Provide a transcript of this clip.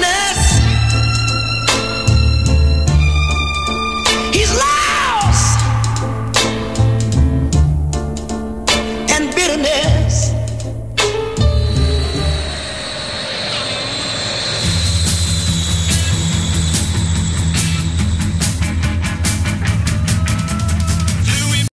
now